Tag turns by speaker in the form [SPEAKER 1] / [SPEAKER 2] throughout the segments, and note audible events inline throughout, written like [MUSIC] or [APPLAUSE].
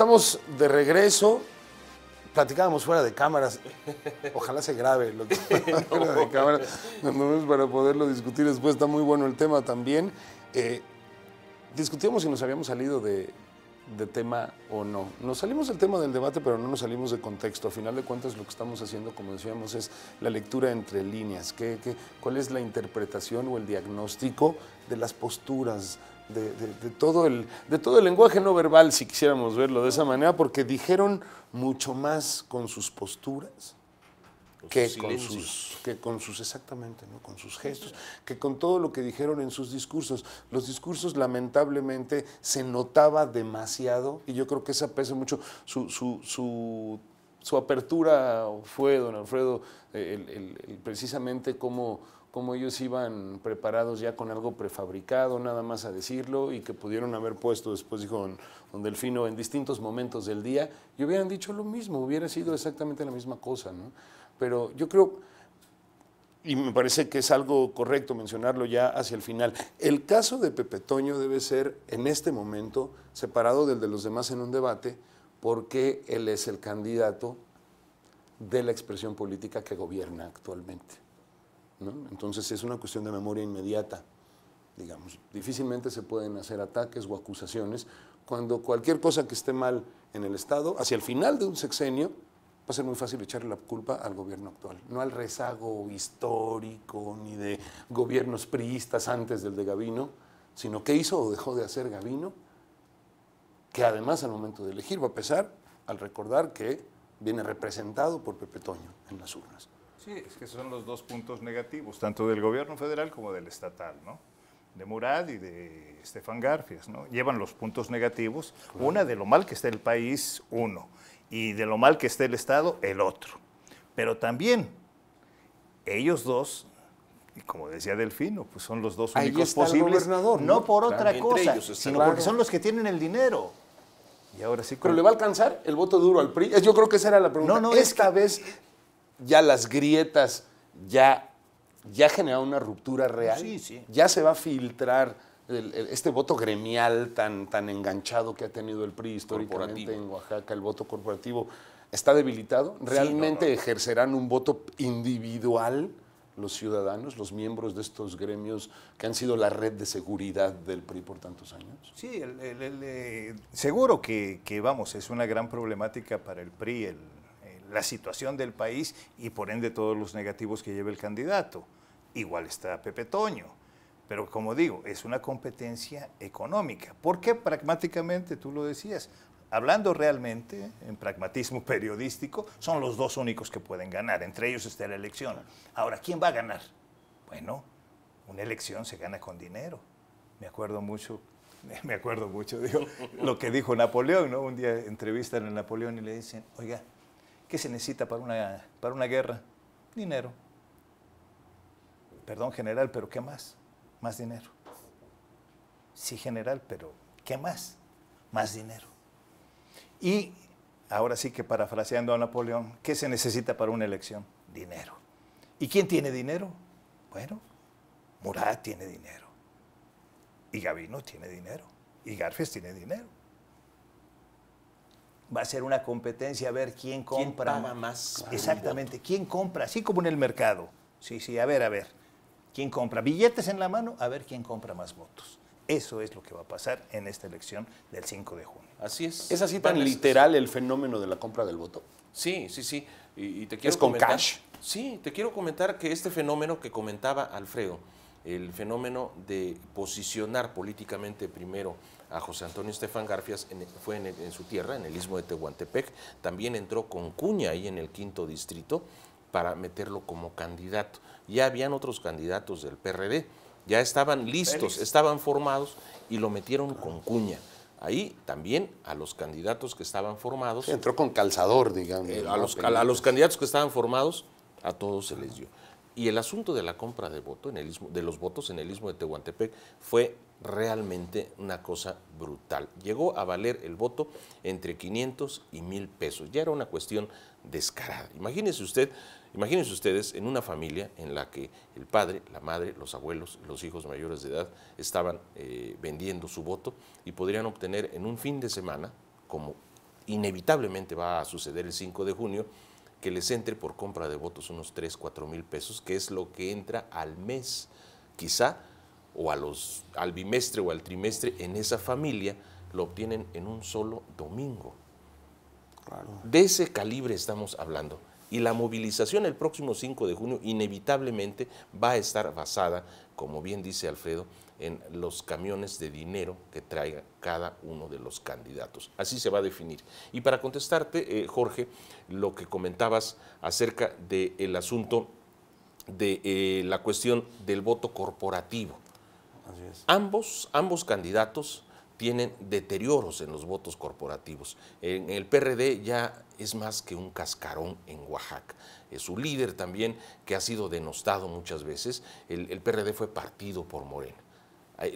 [SPEAKER 1] Estamos de regreso. Platicábamos fuera de cámaras. [LAUGHS] Ojalá se grabe lo que [LAUGHS] fuera de cámaras. Para poderlo discutir después. Está muy bueno el tema también. Eh, discutíamos si nos habíamos salido de, de tema o no. Nos salimos del tema del debate, pero no nos salimos de contexto. A final de cuentas, lo que estamos haciendo, como decíamos, es la lectura entre líneas. ¿Qué, qué, cuál es la interpretación o el diagnóstico de las posturas, de, de, de, todo el, de todo el lenguaje no verbal, si quisiéramos verlo de esa manera, porque dijeron mucho más con sus posturas que con, sus, que con sus, exactamente, ¿no? con sus gestos, que con todo lo que dijeron en sus discursos. Los discursos lamentablemente se notaba demasiado y yo creo que esa pesa mucho. Su, su, su, su apertura fue, don Alfredo, el, precisamente cómo, cómo ellos iban preparados ya con algo prefabricado, nada más a decirlo, y que pudieron haber puesto, después dijo don, don Delfino, en distintos momentos del día, y hubieran dicho lo mismo, hubiera sido exactamente la misma cosa, ¿no? pero yo creo, y me parece que es algo correcto mencionarlo ya hacia el final, el caso de Pepe Toño debe ser en este momento separado del de los demás en un debate, porque él es el candidato de la expresión política que gobierna actualmente. Entonces es una cuestión de memoria inmediata, digamos. Difícilmente se pueden hacer ataques o acusaciones cuando cualquier cosa que esté mal en el Estado, hacia el final de un sexenio, va a ser muy fácil echarle la culpa al gobierno actual, no al rezago histórico ni de gobiernos priistas antes del de Gavino, sino qué hizo o dejó de hacer Gavino, que además al momento de elegir va a pesar al recordar que viene representado por Pepe Toño en las urnas.
[SPEAKER 2] Sí, es que son los dos puntos negativos, tanto del gobierno federal como del estatal, ¿no? de Murad y de Estefan Garfias, ¿no? Llevan los puntos negativos, claro. una de lo mal que está el país, uno, y de lo mal que esté el Estado, el otro. Pero también ellos dos, y como decía Delfino, pues son los dos
[SPEAKER 1] Ahí
[SPEAKER 2] únicos
[SPEAKER 1] está el
[SPEAKER 2] posibles,
[SPEAKER 1] gobernador,
[SPEAKER 2] no,
[SPEAKER 1] ¿no?
[SPEAKER 2] por otra
[SPEAKER 3] Claro,
[SPEAKER 2] cosa,
[SPEAKER 3] ellos está
[SPEAKER 2] sino
[SPEAKER 1] claro.
[SPEAKER 2] porque son los que tienen el dinero. Y ahora sí,
[SPEAKER 1] Pero le va a alcanzar el voto duro al PRI. Yo creo que esa era la pregunta.
[SPEAKER 2] No, no, es
[SPEAKER 1] Esta vez ya las grietas ya, ya generaron una ruptura real.
[SPEAKER 2] Sí, sí.
[SPEAKER 1] Ya se va a filtrar el- el- este voto gremial tan, tan enganchado que ha tenido el PRI históricamente en Oaxaca, el voto corporativo. ¿Está debilitado? ¿Realmente
[SPEAKER 2] no, no.
[SPEAKER 1] ejercerán un voto individual los ciudadanos, los miembros de estos gremios que han sido la red de seguridad del PRI por tantos años?
[SPEAKER 2] Sí, eh, seguro que, que, vamos, es una gran problemática para el PRI, la situación del país y por ende todos los negativos que lleva el candidato. Igual está Pepe Toño, pero como digo, es una competencia económica. ¿Por qué pragmáticamente, tú lo decías? Hablando realmente, en pragmatismo [LAUGHS] periodístico, son los dos únicos que pueden ganar, entre ellos está la elección. Ahora, ¿quién va a ganar? Bueno, una elección se gana con dinero. Me acuerdo mucho, [LAUGHS] me acuerdo mucho, digo, [LAUGHS] lo que dijo Napoleón, ¿no? Un día entrevistan a Napoleón y le dicen, oiga, ¿qué se necesita para una, para una guerra? Dinero. Perdón, general, pero ¿qué más? Más dinero. Sí, general, pero ¿qué más? Más dinero. Y ahora sí que parafraseando a Napoleón, ¿qué se necesita para una elección? Dinero. ¿Y quién tiene dinero? Bueno, Murat tiene dinero. Y Gavino tiene dinero. Y Garfias tiene dinero. Va a ser una competencia a ver quién
[SPEAKER 3] ¿Quién
[SPEAKER 2] compra.
[SPEAKER 3] paga más?
[SPEAKER 2] Exactamente, ¿quién compra? Así como en el mercado. Sí, sí, a ver, a ver. ¿Quién compra? Billetes en la mano, a ver quién compra más votos. Eso es lo que va a pasar en esta elección del 5 de junio.
[SPEAKER 3] Así es.
[SPEAKER 1] ¿Es así tan literal el fenómeno de la compra del voto?
[SPEAKER 3] Sí, sí, sí. Y, y te quiero
[SPEAKER 1] ¿Es con
[SPEAKER 3] comentar-
[SPEAKER 1] cash?
[SPEAKER 3] Sí, te quiero comentar que este fenómeno que comentaba Alfredo, el fenómeno de posicionar políticamente primero a José Antonio Estefan Garfias en- fue en, en su tierra, en el istmo de Tehuantepec, también entró con cuña ahí en el quinto distrito para meterlo como candidato. Ya habían otros candidatos del PRD, ya estaban listos,
[SPEAKER 2] Félix.
[SPEAKER 3] estaban formados y lo metieron con cuña. Ahí también a los candidatos que estaban formados
[SPEAKER 1] Sí, entró con calzador, digamos.
[SPEAKER 3] eh, a, los, a candidatos que estaban formados, a todos se les dio. Y el asunto de la compra de voto en el istmo- de los votos en el istmo de Tehuantepec fue realmente una cosa brutal. Llegó a valer el voto entre 500 y 1000 pesos. Ya era una cuestión descarada. Imagínense usted, imagínense ustedes en una familia en la que el padre, la madre, los abuelos, los hijos mayores de edad estaban eh, vendiendo su voto y podrían obtener en un fin de semana, como inevitablemente va a suceder el 5 de junio, que les entre por compra de votos unos 3, 4 mil pesos, que es lo que entra al mes, quizá, o a los, al bimestre o al trimestre en esa familia, lo obtienen en un solo domingo. De ese calibre estamos hablando. Y la movilización el próximo 5 de junio inevitablemente va a estar basada, como bien dice Alfredo, en los camiones de dinero que traiga cada uno de los candidatos. Así se va a definir. Y para contestarte, eh, Jorge, lo que comentabas acerca del asunto de eh, la cuestión del voto corporativo. Ambos, ambos candidatos tienen deterioros en los votos corporativos. En el PRD ya es más que un cascarón en Oaxaca. Es su líder también, que ha sido denostado muchas veces. El, el PRD fue partido por Morena.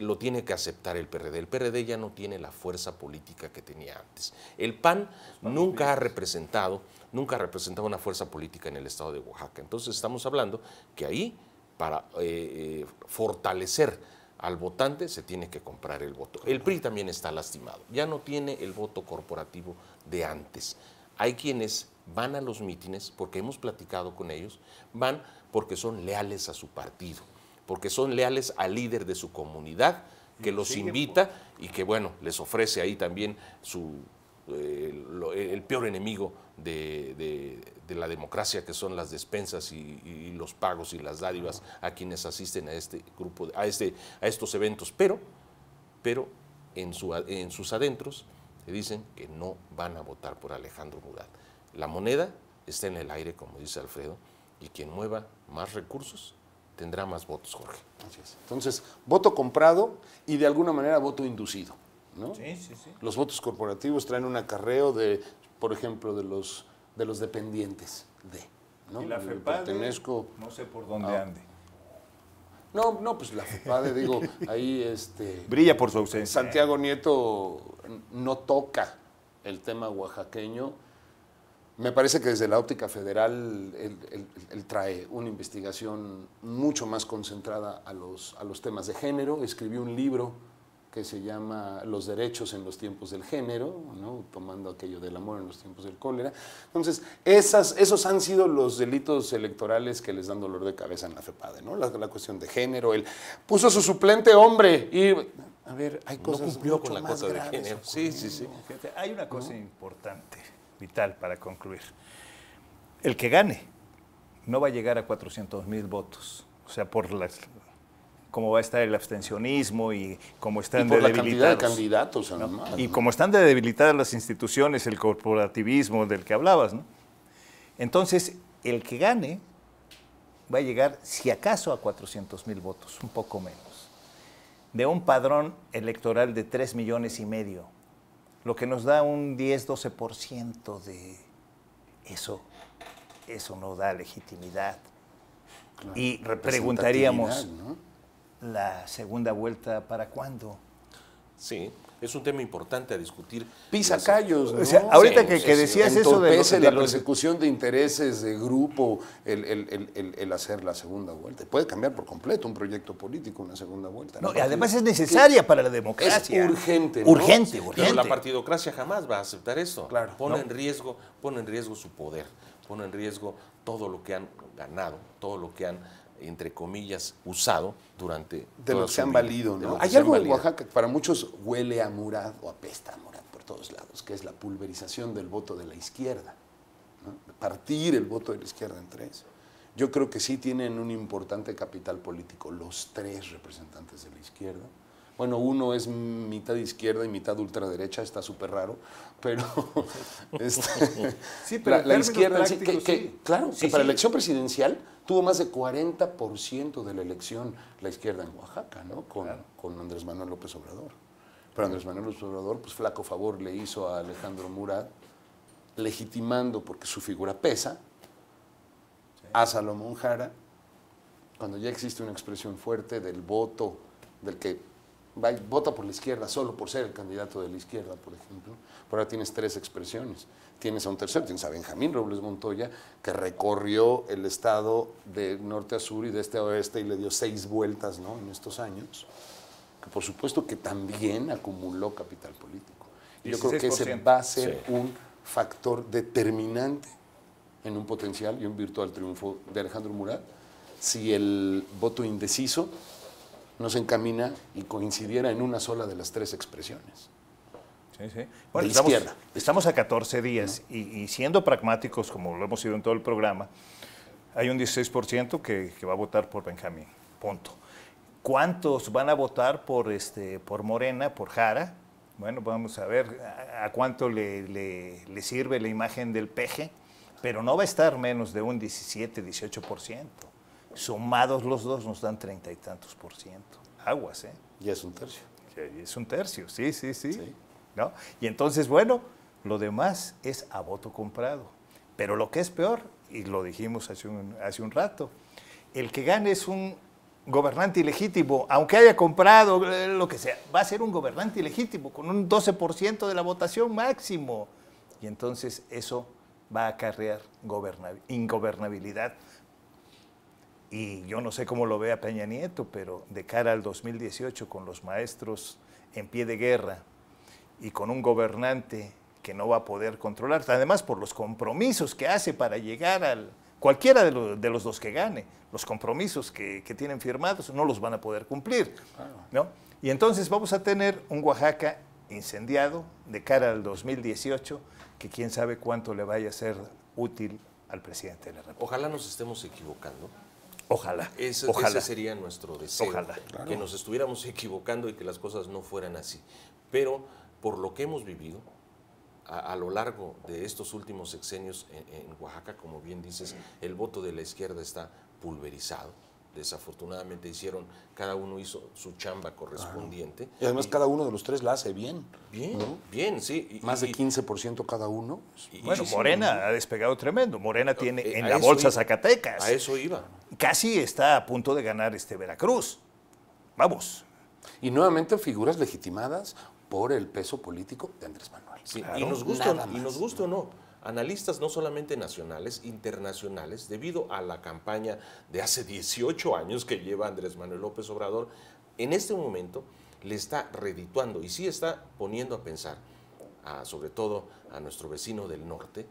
[SPEAKER 3] Lo tiene que aceptar el PRD. El PRD ya no tiene la fuerza política que tenía antes. El PAN nunca ha representado, nunca ha representado una fuerza política en el estado de Oaxaca. Entonces estamos hablando que ahí, para eh, eh, fortalecer al votante se tiene que comprar el voto. El PRI también está lastimado, ya no tiene el voto corporativo de antes. Hay quienes van a los mítines, porque hemos platicado con ellos, van porque son leales a su partido, porque son leales al líder de su comunidad, que los invita y que, bueno, les ofrece ahí también su, eh, el peor enemigo de, la democracia, que son las despensas y, los pagos y las dádivas a quienes asisten a este grupo, a, este, a estos eventos. Pero, pero en, su, en sus adentros dicen que no van a votar por Alejandro Murat. La moneda está en el aire, como dice Alfredo, y quien mueva más recursos tendrá más votos, Jorge.
[SPEAKER 1] Entonces, voto comprado y de alguna manera voto inducido.
[SPEAKER 2] Sí, sí, sí.
[SPEAKER 1] Los votos corporativos traen un acarreo de, por ejemplo, de los, de los dependientes de. ¿no?
[SPEAKER 2] Y la FEPADE, no sé por dónde ande.
[SPEAKER 1] No, no, pues la FEPADE, [LAUGHS] digo, ahí este...
[SPEAKER 2] Brilla por su ausencia.
[SPEAKER 1] Santiago Nieto no toca el tema oaxaqueño. Me parece que desde la óptica federal él, trae una investigación mucho más concentrada a los, a los temas de género. Escribió un libro que se llama Los derechos en los tiempos del género, tomando aquello del amor en los tiempos del cólera. Entonces, esas, esos han sido los delitos electorales que les dan dolor de cabeza en la FEPADE, ¿no? la, cuestión de género, él puso su suplente hombre y, a ver, hay cosas
[SPEAKER 3] no con la cosa de género.
[SPEAKER 2] Sí, sí, sí. hay una cosa importante, vital, para concluir. El que gane no va a llegar a 400 mil votos. O sea, por las, cómo va a estar el abstencionismo y cómo están
[SPEAKER 1] y por la cantidad de candidatos además,
[SPEAKER 2] y cómo están de debilitadas las instituciones, el corporativismo del que hablabas, ¿no? Entonces, el que gane va a llegar, si acaso, a 400 mil votos, un poco menos, de un padrón electoral de 3 millones y medio, lo que nos da un 10-12% de eso. Eso no da legitimidad. y preguntaríamos, la segunda vuelta para cuándo.
[SPEAKER 3] Sí, es un tema importante a discutir.
[SPEAKER 1] Pisa callos, ¿no?
[SPEAKER 2] O sea, ahorita que, decías eso de,
[SPEAKER 1] de, la persecución de intereses de grupo, el, hacer la segunda vuelta. Puede cambiar por completo un proyecto político, una segunda vuelta.
[SPEAKER 2] No, y además es necesaria para la democracia.
[SPEAKER 1] Es urgente.
[SPEAKER 2] Urgente, urgente.
[SPEAKER 3] Pero la partidocracia jamás va a aceptar eso. Claro. Pone, en riesgo, pone en riesgo su poder, pone en riesgo todo lo que han ganado, todo lo que han entre comillas, usado durante...
[SPEAKER 1] De lo que se han valido, ¿no? Hay algo en Oaxaca que para muchos huele a Murat o apesta a Murat por todos lados, que es la pulverización del voto de la izquierda, partir el voto de la izquierda en tres. Yo creo que sí tienen un importante capital político los tres representantes de la izquierda. Bueno, uno es mitad izquierda y mitad ultraderecha, está súper raro, pero, [LAUGHS] este,
[SPEAKER 2] sí, pero la, izquierda,
[SPEAKER 1] que, claro, que para la elección presidencial tuvo más de 40% de la elección la izquierda en Oaxaca, ¿no? Con, con Andrés Manuel López Obrador. Pero Andrés Manuel López Obrador, pues flaco favor le hizo a Alejandro Murat, legitimando, porque su figura pesa, a Salomón Jara, cuando ya existe una expresión fuerte del voto, del que vota por la izquierda solo por ser el candidato de la izquierda, por ejemplo. Pero ahora tienes tres expresiones. Tienes a un tercero, tienes a Benjamín Robles Montoya, que recorrió el estado de norte a sur y de este a oeste y le dio seis vueltas ¿no? en estos años, que por supuesto que también acumuló capital político. Yo creo que ese
[SPEAKER 2] 16%.
[SPEAKER 1] va a ser
[SPEAKER 3] Sí.
[SPEAKER 1] un factor determinante en un potencial y un virtual triunfo de Alejandro Murat si el voto indeciso no se encamina y coincidiera en una sola de las tres expresiones.
[SPEAKER 2] Sí, sí.
[SPEAKER 1] De
[SPEAKER 2] estamos,
[SPEAKER 1] izquierda.
[SPEAKER 2] estamos a 14 días y, y siendo pragmáticos, como lo hemos sido en todo el programa, hay un 16% que, que va a votar por Benjamín. Punto. ¿Cuántos van a votar por, este, por Morena, por Jara? Bueno, vamos a ver a, a cuánto le, le- le sirve la imagen del peje, pero no va a estar menos de un 17, 18%. Sumados los dos nos dan treinta y tantos por ciento. Aguas, ¿eh?
[SPEAKER 1] Ya es un tercio.
[SPEAKER 2] Que Es un tercio, sí, sí, sí.
[SPEAKER 1] Sí.
[SPEAKER 2] ¿No? Y entonces, bueno, lo demás es a voto comprado. Pero lo que es peor, y lo dijimos hace un, hace un rato, el que gane es un gobernante ilegítimo, aunque haya comprado eh, lo que sea, va a ser un gobernante ilegítimo con un 12% de la votación máximo. Y entonces eso va a acarrear goberna- ingobernabilidad y yo no sé cómo lo vea Peña Nieto, pero de cara al 2018, con los maestros en pie de guerra y con un gobernante que no va a poder controlar, además por los compromisos que hace para llegar al... Cualquiera de, lo- de los dos que gane, los compromisos que, que tienen firmados no los van a poder cumplir. ¿no? Y entonces vamos a tener un Oaxaca incendiado de cara al 2018, que quién sabe cuánto le vaya a ser útil al presidente de la República.
[SPEAKER 3] Ojalá nos estemos equivocando.
[SPEAKER 2] Ojalá.
[SPEAKER 3] Ese,
[SPEAKER 2] ojalá.
[SPEAKER 3] ese sería nuestro deseo.
[SPEAKER 2] Ojalá.
[SPEAKER 3] Que nos estuviéramos equivocando y que las cosas no fueran así. Pero por lo que hemos vivido a, a lo largo de estos últimos sexenios en, en Oaxaca, como bien dices, el voto de la izquierda está pulverizado. Desafortunadamente hicieron, cada uno hizo su chamba correspondiente.
[SPEAKER 1] Y además cada uno de los tres la hace bien.
[SPEAKER 3] Bien,
[SPEAKER 1] ¿no?
[SPEAKER 3] bien, sí. y-
[SPEAKER 1] Más de
[SPEAKER 3] y-
[SPEAKER 1] 15% cada uno.
[SPEAKER 3] y-
[SPEAKER 2] Bueno,
[SPEAKER 3] sí,
[SPEAKER 2] Morena ha despegado tremendo. Morena tiene
[SPEAKER 3] Eh,
[SPEAKER 2] en la bolsa
[SPEAKER 3] iba.
[SPEAKER 2] Zacatecas.
[SPEAKER 3] A eso iba.
[SPEAKER 2] Casi está a punto de ganar este Veracruz. Vamos.
[SPEAKER 1] Y nuevamente figuras legitimadas por el peso político de Andrés Manuel.
[SPEAKER 3] Sí,
[SPEAKER 2] Claro,
[SPEAKER 3] y, nos gusta, y nos gusta o no, analistas no solamente nacionales, internacionales, debido a la campaña de hace 18 años que lleva Andrés Manuel López Obrador, en este momento le está redituando y sí está poniendo a pensar, a- sobre todo a nuestro vecino del norte,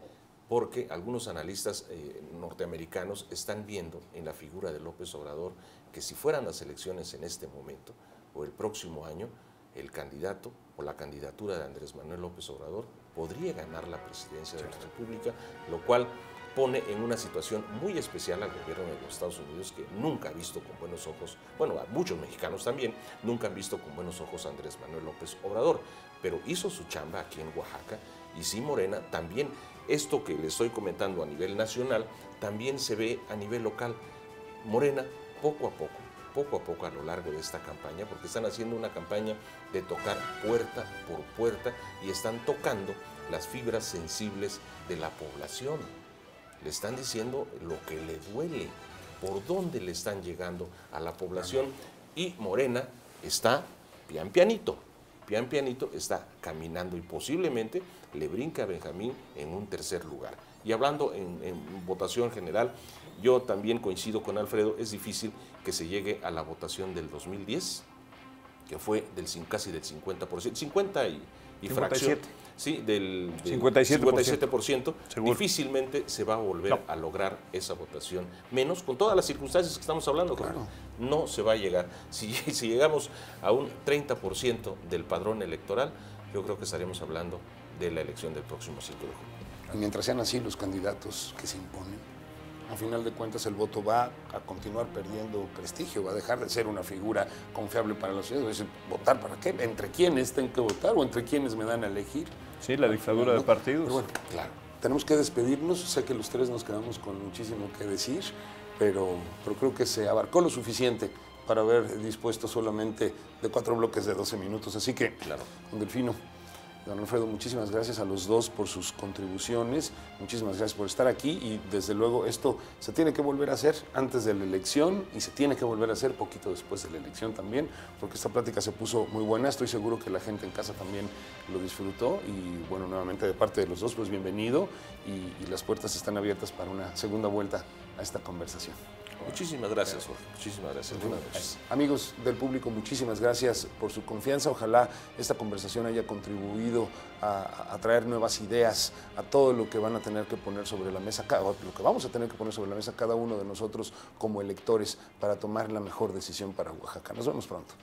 [SPEAKER 3] porque algunos analistas eh, norteamericanos están viendo en la figura de López Obrador que si fueran las elecciones en este momento o el próximo año, el candidato o la candidatura de Andrés Manuel López Obrador podría ganar la presidencia de la República, lo cual pone en una situación muy especial al gobierno de los Estados Unidos que nunca ha visto con buenos ojos, bueno, a muchos mexicanos también, nunca han visto con buenos ojos a Andrés Manuel López Obrador, pero hizo su chamba aquí en Oaxaca y sí Morena también, esto que le estoy comentando a nivel nacional, también se ve a nivel local. Morena, poco a poco, poco a poco a lo largo de esta campaña, porque están haciendo una campaña de tocar puerta por puerta y están tocando las fibras sensibles de la población. Le están diciendo lo que le duele, por dónde le están llegando a la población. Y Morena está pian pianito, pian pianito está caminando y posiblemente le brinca a Benjamín en un tercer lugar. Y hablando en, en votación general, yo también coincido con Alfredo, es difícil que se llegue a la votación del 2010, que fue del casi del 50%, 50 y, y fracción.
[SPEAKER 2] 57.
[SPEAKER 3] Sí, del, del
[SPEAKER 2] 57%.
[SPEAKER 3] 57%.
[SPEAKER 2] Seguro.
[SPEAKER 3] Difícilmente se va a volver
[SPEAKER 2] No.
[SPEAKER 3] a lograr esa votación, menos con todas las circunstancias que estamos hablando. Jorge. No se va a llegar. Si, [LAUGHS] si llegamos a un 30% del padrón electoral, yo creo que estaremos hablando de la elección del próximo 5 de junio.
[SPEAKER 1] Y mientras sean así los candidatos que se imponen, a final de cuentas el voto va a continuar perdiendo prestigio, va a dejar de ser una figura confiable para los ciudadanos. Es ¿Votar para qué? ¿Entre quiénes tengo que votar o entre quiénes me dan a elegir?
[SPEAKER 2] Sí, la dictadura de partidos.
[SPEAKER 1] Pero bueno,
[SPEAKER 3] Claro.
[SPEAKER 1] tenemos que despedirnos. Sé que los tres nos quedamos con muchísimo que decir, pero, pero creo que se abarcó lo suficiente para haber dispuesto solamente de cuatro bloques de 12 minutos. Así que,
[SPEAKER 3] Claro.
[SPEAKER 1] Delfino, don Alfredo, muchísimas gracias a los dos por sus contribuciones, muchísimas gracias por estar aquí y desde luego esto se tiene que volver a hacer antes de la elección y se tiene que volver a hacer poquito después de la elección también, porque esta plática se puso muy buena, estoy seguro que la gente en casa también lo disfrutó. Y bueno, nuevamente de parte de los dos, pues bienvenido. Y, y las puertas están abiertas para una segunda vuelta a esta conversación.
[SPEAKER 3] Muchísimas gracias, Jorge. Muchísimas gracias. Buenas noches.
[SPEAKER 1] Amigos del público, muchísimas gracias por su confianza. Ojalá esta conversación haya contribuido a, a traer nuevas ideas a todo lo que van a tener que poner sobre la mesa, cada- lo que vamos a tener que poner sobre la mesa cada uno de nosotros como electores para tomar la mejor decisión para Oaxaca. Nos vemos pronto.